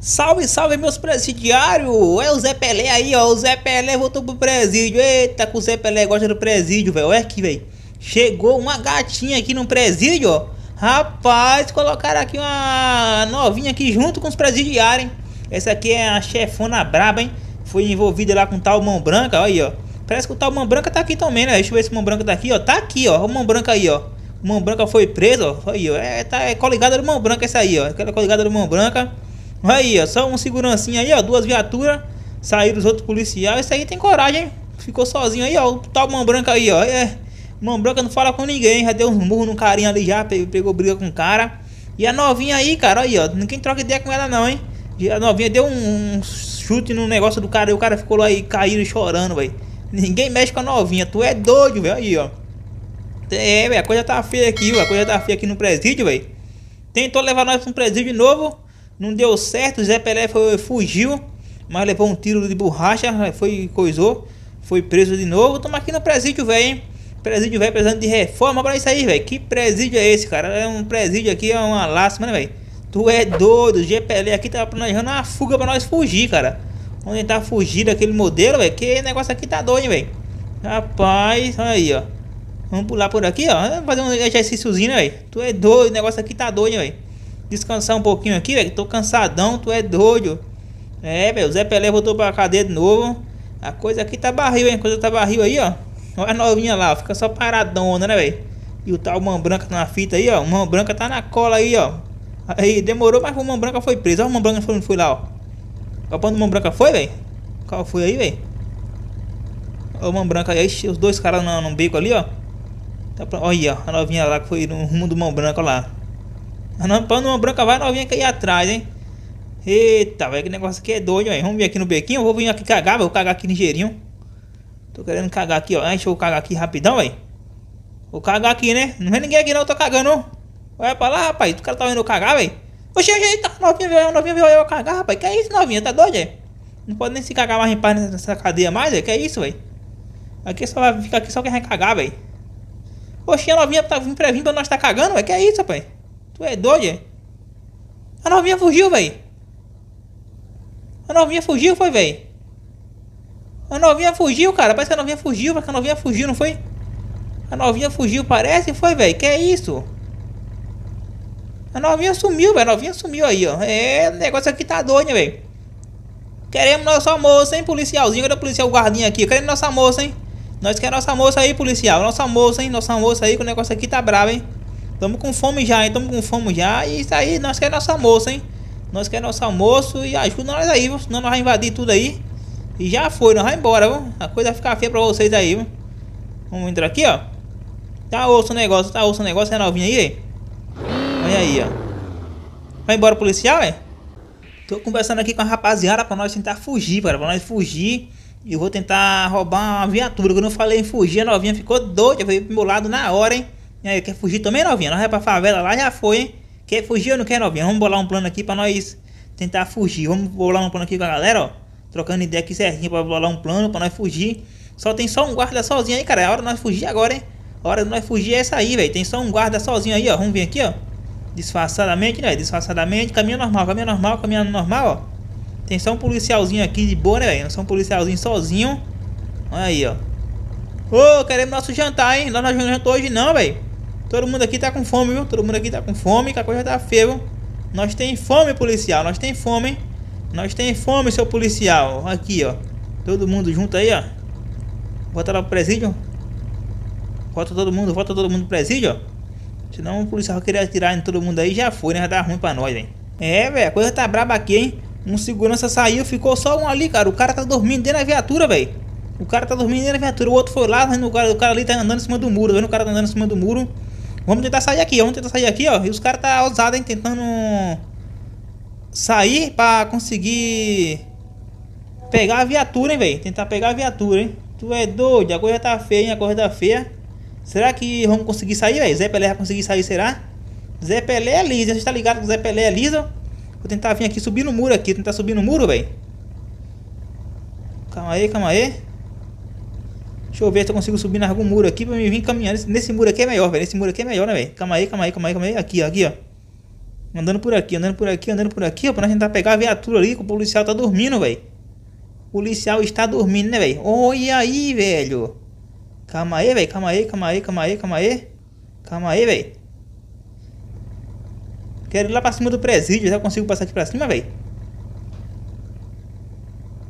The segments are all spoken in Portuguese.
Salve, salve meus presidiários! É o Zé Pelé aí, ó. O Zé Pelé voltou pro presídio. Eita, que o Zé Pelé gosta do presídio, velho. Olha aqui, velho. Chegou uma gatinha aqui no presídio, ó. Rapaz, colocaram aqui uma novinha aqui junto com os presidiários, hein? Essa aqui é a chefona braba, hein? Foi envolvida lá com tal mão branca, olha aí, ó. Parece que o tal mão branca tá aqui também, né? Deixa eu ver se mão branca tá aqui, ó. Tá aqui, ó. O mão branca aí, ó. O mão branca foi preso, ó. Aí, ó. É, tá, é coligada do mão branca essa aí, ó. Aquela coligada do mão branca. Aí, ó, só um segurancinha aí, ó, duas viaturas. Saíram os outros policiais. Esse aí tem coragem, hein? Ficou sozinho aí, ó. O mão branca aí, ó. É. Mão branca não fala com ninguém. Já deu uns murros no carinha ali já. Pegou briga com o cara. E a novinha aí, cara, aí, ó. Ninguém troca ideia com ela, não, hein? A novinha deu um, chute no negócio do cara. E o cara ficou lá e caindo chorando, velho. Ninguém mexe com a novinha. Tu é doido, velho. Aí, ó. É, velho. A coisa tá feia aqui, velho. A coisa tá feia aqui no presídio, velho. Tentou levar nós pra um presídio novo. Não deu certo, Zé Pelé foi, fugiu, mas levou um tiro de borracha, foi coisou, foi preso de novo. Estamos aqui no presídio, velho? Presídio, velho, precisando de reforma para isso aí, velho. Que presídio é esse, cara? É um presídio aqui, é uma lástima, né, velho? Tu é doido, Zé Pelé aqui tá planejando uma fuga para nós fugir, cara. Vamos tentar fugir daquele modelo, velho. Que negócio aqui tá doido, velho. Rapaz, aí, ó. Vamos pular por aqui, ó. Vamos fazer um exercíciozinho, né, velho? Tu é doido, o negócio aqui tá doido, velho descansar um pouquinho aqui, velho. Tô cansadão, tu é doido. É, velho, o Zé Pelé voltou pra cadeia de novo. A coisa aqui tá barril, hein? A coisa tá barril aí, ó. Olha a novinha lá, fica só paradona, né, velho? E o tal Mão Branca tá na fita aí, ó. Mão Branca tá na cola aí, ó. Aí demorou, mas o Mão Branca foi preso. Olha o Mão Branca foi, foi lá, ó. Qual ponto do Mão Branca foi, velho? Qual foi aí, velho? Olha o Mão Branca aí, os dois caras no, no beco ali, ó. Tá pra... Olha, a novinha lá que foi no rumo do Mão Branca, ó lá. A pano branca vai novinha cair atrás, hein? Eita, velho, que negócio aqui é doido, velho. Vamos vir aqui no bequinho. Eu vou vir aqui cagar, vou cagar aqui ligeirinho. Tô querendo cagar aqui, ó. Deixa eu cagar aqui rapidão, velho. Vou cagar aqui, né? Não vem ninguém aqui não, eu tô cagando. Olha pra lá, rapaz. O cara tá vendo eu cagar, velho. Oxe, oxe, tá novinha, velho. Novinha veio eu cagar, rapaz. Que é isso, novinha? Tá doido, velho? Não pode nem se cagar mais em paz nessa cadeia mais, velho. Que é isso, velho? Aqui só vai ficar aqui só quem vai cagar, velho. Oxe, a novinha tá vindo pra vir pra nós tá cagando, velho. Que é isso, rapaz? Tu é doido, é? A novinha fugiu, velho. A novinha fugiu, foi, velho. A novinha fugiu, cara. Parece que a novinha fugiu. Parece que a novinha fugiu, não foi? A novinha fugiu, parece, foi, velho. Que é isso? A novinha sumiu, velho. A novinha sumiu aí, ó. É, o negócio aqui tá doido, velho. Queremos nossa moça, hein, policialzinho. Cadê o policial guardinha aqui? Queremos nossa moça, hein? Nós queremos nossa moça aí, policial. Nossa moça, hein? Nossa moça aí, que o negócio aqui tá bravo, hein? Tamo com fome já, hein? Tamo com fome já. E isso aí, nós queremos nosso almoço, hein? Nós queremos nosso almoço e ajuda nós aí, viu? Senão nós vamos invadir tudo aí. E já foi, nós vamos embora, viu? A coisa vai ficar feia pra vocês aí, viu? Vamos entrar aqui, ó. Tá osso o negócio, tá osso o negócio, é novinho aí? Olha aí, ó. Vai embora policial, é? Tô conversando aqui com a rapaziada pra nós tentar fugir, para pra nós fugir. E vou tentar roubar uma viatura. Quando eu falei em fugir, a novinha ficou doida, veio pro meu lado na hora, hein? E aí, quer fugir também, novinha? Nós vai pra favela lá, já foi, hein? Quer fugir ou não quer, novinha? Vamos bolar um plano aqui pra nós tentar fugir. Vamos bolar um plano aqui com a galera, ó. Trocando ideia aqui certinho pra bolar um plano pra nós fugir. Só tem só um guarda sozinho aí, cara. É hora de nós fugir agora, hein? A hora de nós fugir é essa aí, velho. Tem só um guarda sozinho aí, ó. Vamos vir aqui, ó. Disfarçadamente, né? Disfarçadamente. Caminho normal, caminho normal, caminho normal, ó. Tem só um policialzinho aqui de boa, né, velho? Só um policialzinho sozinho. Olha aí, ó. Ô, oh, queremos nosso jantar, hein? Nós não jantamos hoje não, velho. Todo mundo aqui tá com fome, viu? Todo mundo aqui tá com fome, que a coisa tá feia, viu? Nós tem fome, policial. Nós tem fome, hein? Nós tem fome, seu policial. Aqui, ó. Todo mundo junto aí, ó. Volta lá pro presídio. Volta todo mundo, volta todo mundo pro presídio, ó. Senão o policial queria atirar em todo mundo aí, já foi, né? Já dá ruim pra nós, velho. É, velho, a coisa tá braba aqui, hein? Um segurança saiu, ficou só um ali, cara. O cara tá dormindo dentro da viatura, velho. O cara tá dormindo dentro da viatura. O outro foi lá, o cara, o cara ali tá andando em cima do muro. Tá vendo? O cara tá andando em cima do muro. Vamos tentar sair aqui, vamos tentar sair aqui, ó. E os caras tá ousados, hein, tentando sair pra conseguir pegar a viatura, hein, velho. Tentar pegar a viatura, hein. Tu é doido, a coisa tá feia, hein, a coisa tá feia. Será que vamos conseguir sair, velho? Zé Pelé vai conseguir sair, será? Zé Pelé é liso, você tá ligado que Zé Pelé é liso? Vou tentar vir aqui subir no muro aqui, tentar subir no muro, velho. Calma aí, calma aí. Deixa eu ver se eu consigo subir em algum muro aqui pra me vir caminhando. Nesse, muro aqui é melhor, velho. Nesse muro aqui é melhor, né, velho? Calma aí, calma aí, calma aí, calma aí. Aqui, ó, aqui, ó. Andando por aqui, andando por aqui, andando por aqui, ó, pra nós tentar pegar a viatura ali, que o policial tá dormindo, velho. O policial está dormindo, né, velho? Olha aí, velho. Calma aí, velho. Calma aí, calma aí, calma aí, calma aí. Calma aí, velho. Quero ir lá pra cima do presídio. Já consigo passar aqui pra cima, velho?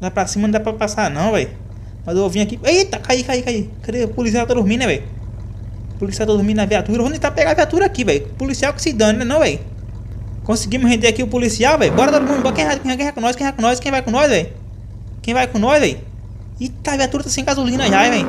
Lá pra cima não dá pra passar, não, velho. Mas eu vim aqui. Eita, caí, caí, caí. Cadê? O policial tá dormindo, né, velho? O policial tá dormindo na viatura. Vamos tentar pegar a viatura aqui, velho. Policial que se dane, né, não, velho? Conseguimos render aqui o policial, velho. Bora todo mundo. Quem, quem, quem vai com nós? Quem vai com nós? Quem vai com nós, velho? Quem vai com nós, velho? Eita, a viatura tá sem gasolina já, velho.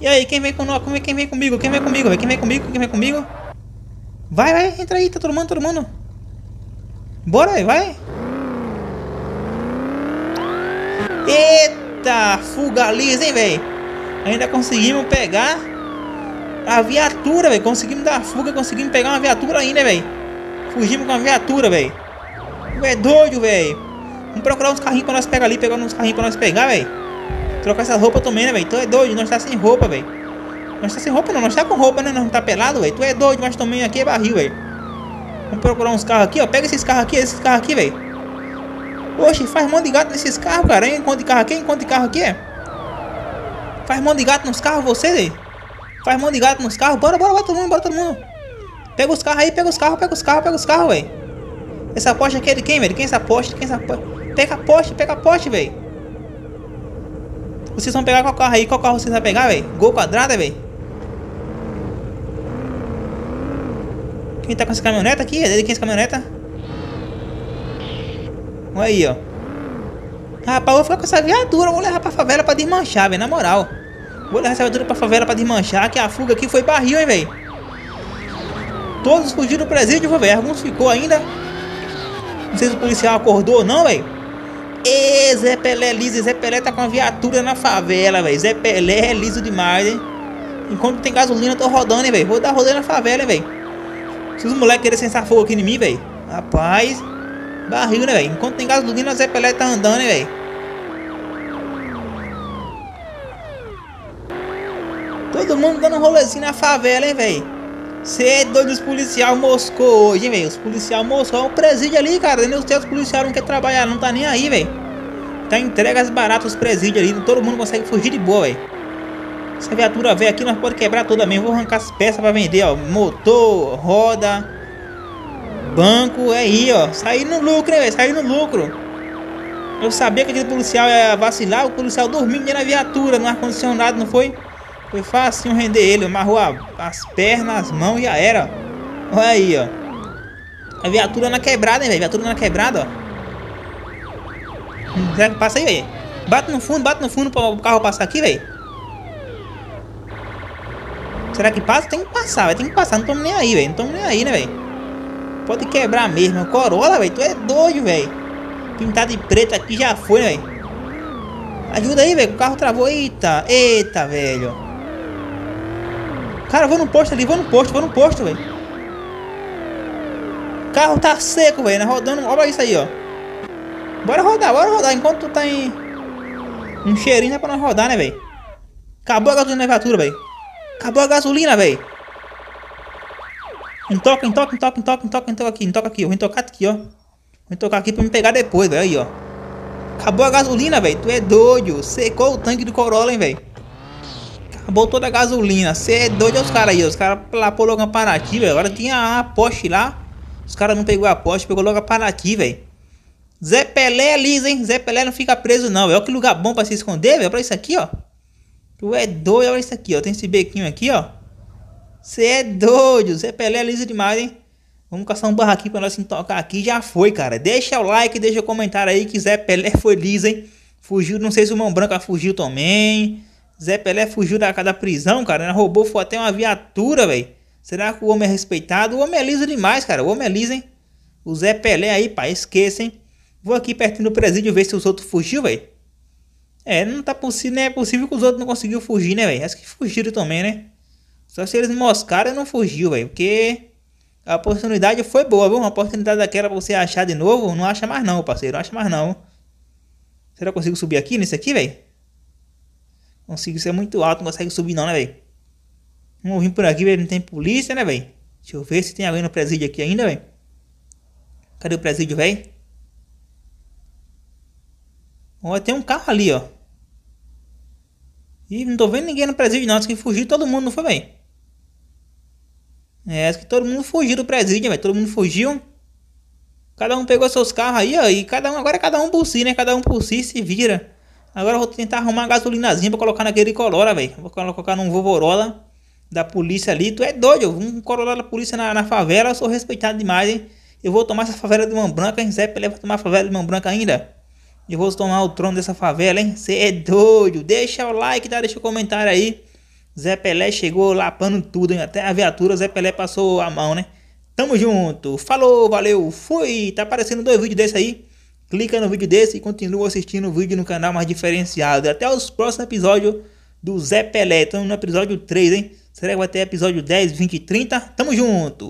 E aí, quem vem com nós? Quem vem comigo? Quem vem comigo, velho? Quem vem comigo? Quem vem comigo? Vai, vai, entra aí, tá todo mundo, todo mundo. Bora, véio, vai. Eita, fuga lisa, hein, velho? Ainda conseguimos pegar a viatura, velho. Conseguimos dar fuga, conseguimos pegar uma viatura ainda, velho. Fugimos com a viatura, velho. É doido, velho. Vamos procurar uns carrinhos pra nós pegar ali, pegar uns carrinhos pra nós pegar, velho. Trocar essa roupa também, né, velho? Tu é doido, nós tá sem roupa, velho. Nós tá sem roupa não, nós tá com roupa, né? Nós não tá pelado, velho. Tu é doido, mas também aqui é barril, velho. Vamos procurar uns carros aqui, ó. Pega esses carros aqui, esses carros aqui, velho. Oxe, faz mão de gato nesses carros, cara. Hein? De carro aqui, enquanto de carro aqui. É. Faz mão de gato nos carros, você, velho. Faz mão de gato nos carros. Bora, bora, bora todo mundo, bora todo mundo. Pega os carros aí, pega os carros, pega os carros, pega os carros, velho. Essa Porsche aqui é de quem, velho? Quem é essa Porsche? Quem é essa Porsche? Pega a poste, pega a poste, velho. Vocês vão pegar qual carro aí? Qual carro vocês vão pegar, velho? Gol quadrada, velho? Quem tá com essa caminhoneta aqui? É dele quem é essa caminhoneta? Olha aí, ó. Rapaz, vou ficar com essa viatura. Vou levar pra favela pra desmanchar, velho. Na moral. Vou levar essa viatura pra favela pra desmanchar. Que a fuga aqui foi barril, hein, velho. Todos fugiram do presídio, velho. Alguns ficou ainda. Não sei se o policial acordou ou não, velho. Ê, Zé Pelé liso. Zé Pelé tá com a viatura na favela, velho. Zé Pelé é liso demais, hein. Enquanto tem gasolina, eu tô rodando, hein, velho. Vou dar rolê na favela, hein, velho. Se os moleques querem sensar fogo aqui em mim, velho. Rapaz. Barril, né, velho. Enquanto tem gasolina, o Zé Pelé tá andando, hein, velho. Todo mundo dando um rolezinho na favela, hein, velho. Você é doido, os policial moscou hoje, hein, velho? Os policial moscou. É um presídio ali, cara. Nem os teus policiais não quer trabalhar, não tá nem aí, velho. Tá entregas baratas os presídios ali. Todo mundo consegue fugir de boa, velho. Essa viatura velha aqui nós pode quebrar toda mesmo. Vou arrancar as peças pra vender, ó. Motor, roda, banco. É aí, ó. Sair no lucro, velho? Sair no lucro. Eu sabia que aquele policial ia vacilar. O policial dormindo na viatura, no ar-condicionado, não foi? Foi fácil render ele, amarrou as pernas, as mãos e já era. Olha aí, ó. A viatura na quebrada, hein, velho? Viatura na quebrada, ó. Hum, será que passa aí, velho? Bate no fundo, bate no fundo para o carro passar aqui, velho. Será que passa? Tem que passar, velho. Tem que passar. Não estamos nem aí, velho. Não estamos nem aí, né, velho? Pode quebrar mesmo. Corolla, velho. Tu é doido, velho. Pintado de preto aqui já foi, velho. Ajuda aí, velho. O carro travou. Eita, eita, velho. Cara, vou no posto ali, vou no posto, vou no posto, velho. O carro tá seco, velho, né? Rodando. Olha isso aí, ó. Bora rodar, bora rodar. Enquanto tu tá em. Um cheirinho é pra nós rodar, né, velho? Acabou a gasolina na viatura, velho. Acabou a gasolina, velho. Entoca, entoca, entoca, entoca, entoca, entoca aqui, entoca aqui. Eu vou entocar aqui, ó. Vou entocar aqui pra me pegar depois, velho. Aí, ó. Acabou a gasolina, velho. Tu é doido. Secou o tanque do Corolla, hein, velho. Acabou toda a gasolina. Você é doido os caras aí. Os caras lá pôr logo a Paraty, velho. Agora tinha a poste lá. Os caras não pegou a poste, pegou logo a Paraty, velho. Zé Pelé é liso, hein? Zé Pelé não fica preso, não. Olha que lugar bom pra se esconder, velho. Olha isso aqui, ó. Tu é doido, olha isso aqui, ó. Tem esse bequinho aqui, ó. Você é doido. Zé Pelé é liso demais, hein? Vamos caçar um barraquinho pra nós se tocar aqui. Já foi, cara. Deixa o like, deixa o comentário aí que Zé Pelé foi liso, hein? Fugiu, não sei se o Mão Branca fugiu também. Zé Pelé fugiu da, da prisão, cara. Né? Roubou foi até uma viatura, velho. Será que o homem é respeitado? O homem é liso demais, cara. O homem é liso, hein? O Zé Pelé aí, pai, esqueça, hein? Vou aqui pertinho do presídio ver se os outros fugiu, velho. É, não tá possível, não é possível que os outros não conseguiram fugir, né, velho? Acho que fugiram também, né? Só se eles moscaram, não fugiu, velho. Porque a oportunidade foi boa, viu? Uma oportunidade daquela pra você achar de novo, não acha mais não, parceiro. Não acha mais não. Será que eu consigo subir aqui, nesse aqui, velho? Consigo ser muito alto, não consegue subir não, né, velho? Vamos vir por aqui, velho. Não tem polícia, né, velho? Deixa eu ver se tem alguém no presídio aqui ainda, velho. Cadê o presídio, velho? Ó, tem um carro ali, ó. Ih, não tô vendo ninguém no presídio não. Acho que fugiu todo mundo, não foi, velho? É, acho que todo mundo fugiu do presídio, velho. Todo mundo fugiu. Cada um pegou seus carros aí, ó. E cada um, agora é cada um por si, né? Cada um por si se vira. Agora eu vou tentar arrumar uma gasolinazinha pra colocar naquele Corolla, velho. Vou colocar num Vovorola da polícia ali. Tu é doido, um Corolla da polícia na, na favela. Eu sou respeitado demais, hein? Eu vou tomar essa favela de mão branca, hein? Zé Pelé vai tomar a favela de mão branca ainda. Eu vou tomar o trono dessa favela, hein? Você é doido. Deixa o like, tá? Deixa o comentário aí. Zé Pelé chegou lapando tudo, hein? Até a viatura Zé Pelé passou a mão, né? Tamo junto. Falou, valeu, fui. Tá aparecendo dois vídeos desse aí. Clica no vídeo desse e continua assistindo o vídeo no canal mais diferenciado. Até os próximos episódios do Zé Pelé. Estamos no episódio 3, hein? Será que vai ter episódio 10, 20 e 30? Tamo junto!